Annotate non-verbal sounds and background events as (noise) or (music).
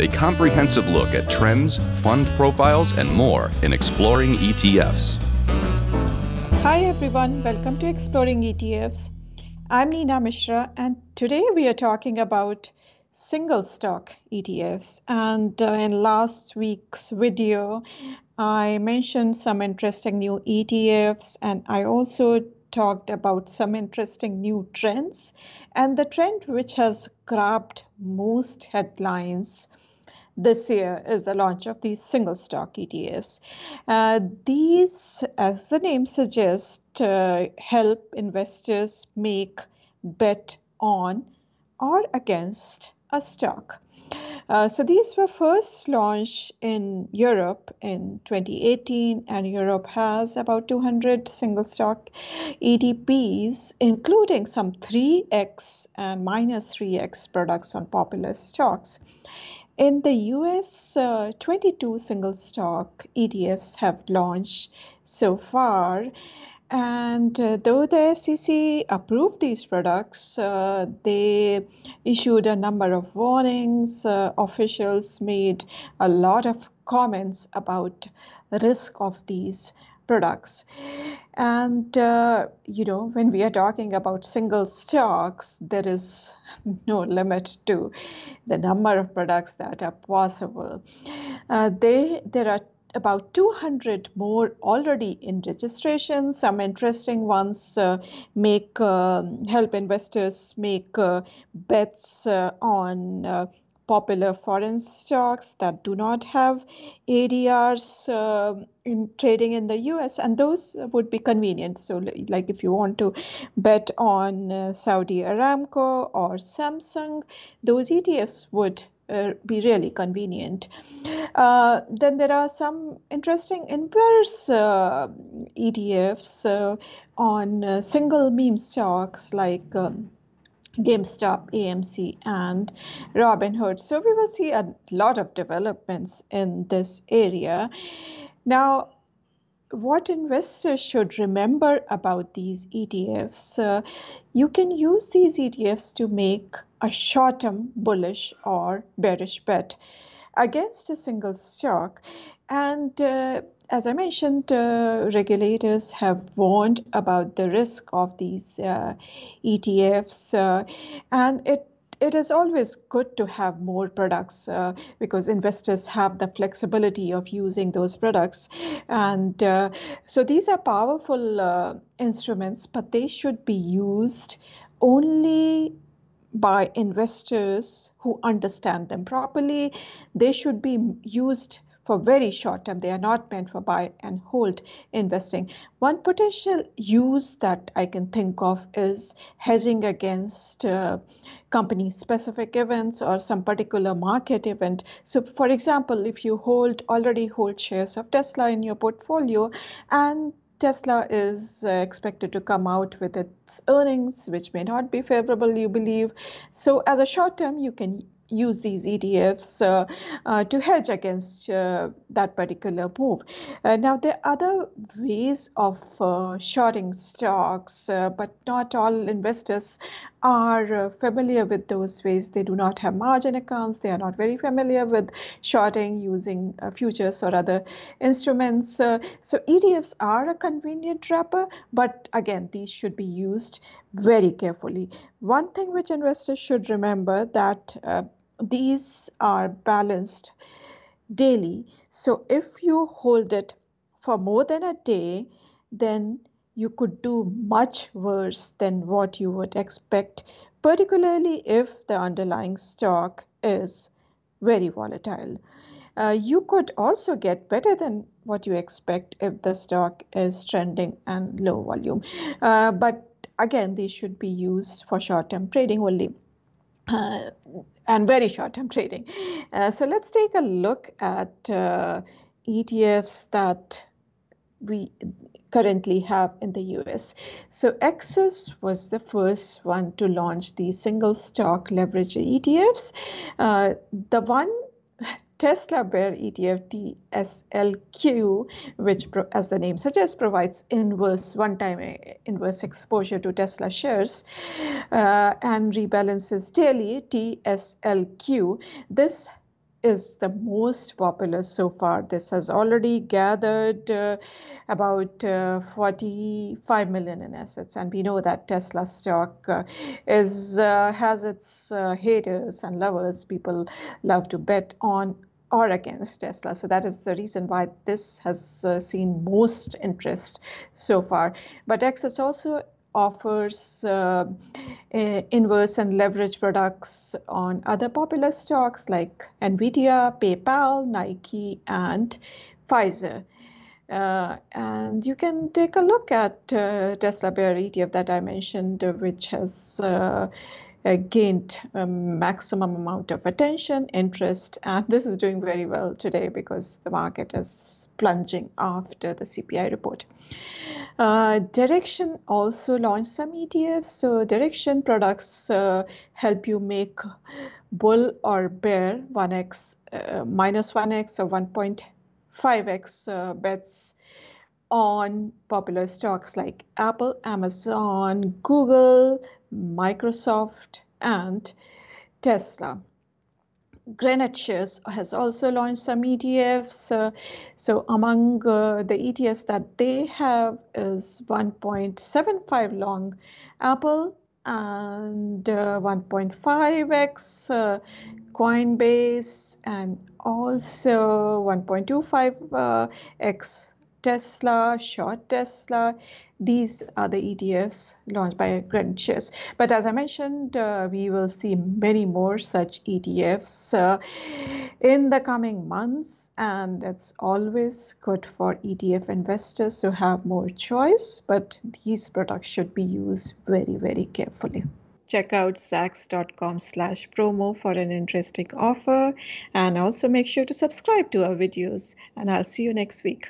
a comprehensive look at trends, fund profiles, and more in Exploring ETFs. Hi everyone, welcome to Exploring ETFs. I'm Nina Mishra, and today we are talking about single stock ETFs. And uh, in last week's video, I mentioned some interesting new ETFs, and I also talked about some interesting new trends. And the trend which has grabbed most headlines this year is the launch of these single stock ETFs. Uh, these, as the name suggests, uh, help investors make bet on or against a stock. Uh, so these were first launched in Europe in 2018, and Europe has about 200 single stock ETPs, including some 3x and minus 3x products on popular stocks. In the US, uh, 22 single stock ETFs have launched so far. And uh, though the SEC approved these products, uh, they issued a number of warnings. Uh, officials made a lot of comments about the risk of these products. And, uh, you know, when we are talking about single stocks, there is (laughs) no limit to the number of products that are possible. Uh, they, there are about 200 more already in registration. Some interesting ones uh, make uh, help investors make uh, bets uh, on uh, popular foreign stocks that do not have ADRs uh, in trading in the US, and those would be convenient. So, like if you want to bet on Saudi Aramco or Samsung, those ETFs would uh, be really convenient. Uh, then there are some interesting inverse uh, ETFs uh, on uh, single meme stocks like um, GameStop, AMC, and Robinhood. So we will see a lot of developments in this area. Now, what investors should remember about these ETFs, uh, you can use these ETFs to make a short term bullish or bearish bet against a single stock. And uh, as I mentioned, uh, regulators have warned about the risk of these uh, ETFs, uh, and it it is always good to have more products uh, because investors have the flexibility of using those products. And uh, so these are powerful uh, instruments, but they should be used only by investors who understand them properly. They should be used for very short term. They are not meant for buy and hold investing. One potential use that I can think of is hedging against uh, company specific events or some particular market event. So, for example, if you hold already hold shares of Tesla in your portfolio and Tesla is uh, expected to come out with its earnings, which may not be favorable, you believe. So, as a short term, you can use these ETFs uh, uh, to hedge against uh, that particular move. Uh, now, there are other ways of uh, shorting stocks, uh, but not all investors are uh, familiar with those ways. They do not have margin accounts. They are not very familiar with shorting using uh, futures or other instruments. so ETFs are a convenient wrapper, but again, these should be used very carefully. One thing which investors should remember that uh, these are balanced daily. So if you hold it for more than a day, then you could do much worse than what you would expect, particularly if the underlying stock is very volatile. Uh, you could also get better than what you expect if the stock is trending and low volume. Uh, but again, these should be used for short term trading only. Uh, and very short-term trading. Uh, so let's take a look at uh, ETFs that we currently have in the US. So AXS was the first one to launch the single stock leverage ETFs. Uh, the one Tesla Bear ETF TSLQ, which, as the name suggests, provides inverse one-time eh, inverse exposure to Tesla shares uh, and rebalances daily TSLQ. This is the most popular so far. This has already gathered uh, about uh, 45 million in assets, and we know that Tesla stock uh, is uh, has its uh, haters and lovers. People love to bet on or against Tesla. So that is the reason why this has uh, seen most interest so far. But AXS also offers uh, inverse and leverage products on other popular stocks like Nvidia, PayPal, Nike, and Pfizer. Uh, and you can take a look at uh, Tesla Bear ETF that I mentioned, uh, which has uh, gained maximum amount of attention, interest, and this is doing very well today because the market is plunging after the CPI report. Uh, Direxion also launched some ETFs. So Direxion products uh, help you make bull or bear 1x, uh, minus 1x or 1.5x uh, bets on popular stocks like Apple, Amazon, Google, Microsoft, and Tesla. Granite Shares has also launched some ETFs. Uh, so among uh, the ETFs that they have is 1.75 long Apple and uh, 1.5x uh, Coinbase and also 1.25x Tesla, short Tesla. These are the ETFs launched by Granite Shares. But as I mentioned, uh, we will see many more such ETFs uh, in the coming months. And it's always good for ETF investors to have more choice. But these products should be used very, very carefully check out zacks.com slash promo for an interesting offer and also make sure to subscribe to our videos and i'll see you next week